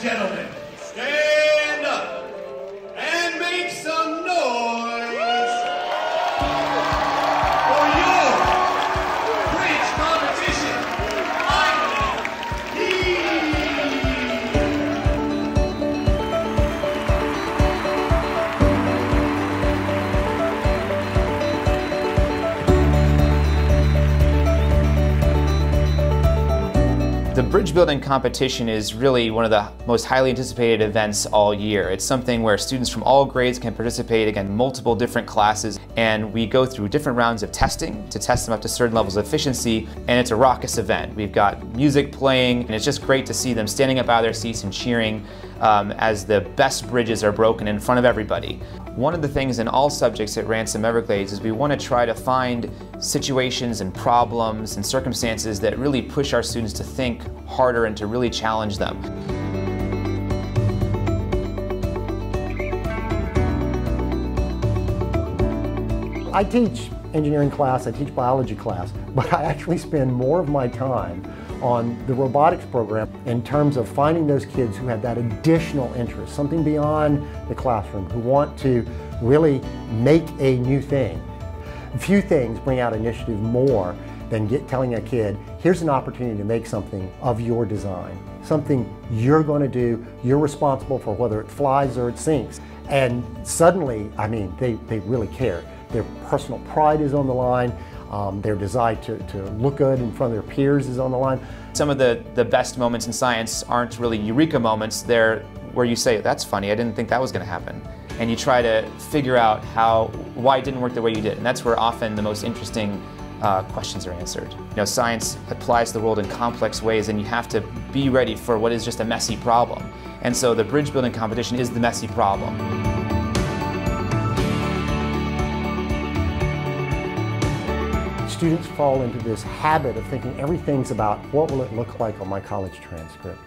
gentlemen, bridge building competition is really one of the most highly anticipated events all year. It's something where students from all grades can participate, again, multiple different classes, and we go through different rounds of testing to test them up to certain levels of efficiency, and it's a raucous event. We've got music playing, and it's just great to see them standing up out of their seats and cheering um, as the best bridges are broken in front of everybody. One of the things in all subjects at Ransom Everglades is we want to try to find situations and problems and circumstances that really push our students to think harder and to really challenge them. I teach engineering class, I teach biology class, but I actually spend more of my time on the robotics program in terms of finding those kids who have that additional interest, something beyond the classroom, who want to really make a new thing. Few things bring out initiative more than get, telling a kid, here's an opportunity to make something of your design, something you're going to do, you're responsible for whether it flies or it sinks. And suddenly, I mean, they, they really care. Their personal pride is on the line. Um, their desire to, to look good in front of their peers is on the line. Some of the, the best moments in science aren't really eureka moments. They're where you say, that's funny, I didn't think that was going to happen. And you try to figure out how, why it didn't work the way you did. And that's where often the most interesting uh, questions are answered. You know, science applies the world in complex ways and you have to be ready for what is just a messy problem. And so the bridge building competition is the messy problem. students fall into this habit of thinking everything's about what will it look like on my college transcript.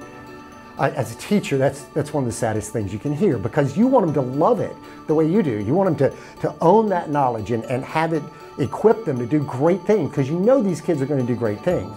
As a teacher, that's, that's one of the saddest things you can hear because you want them to love it the way you do. You want them to, to own that knowledge and, and have it equip them to do great things because you know these kids are going to do great things.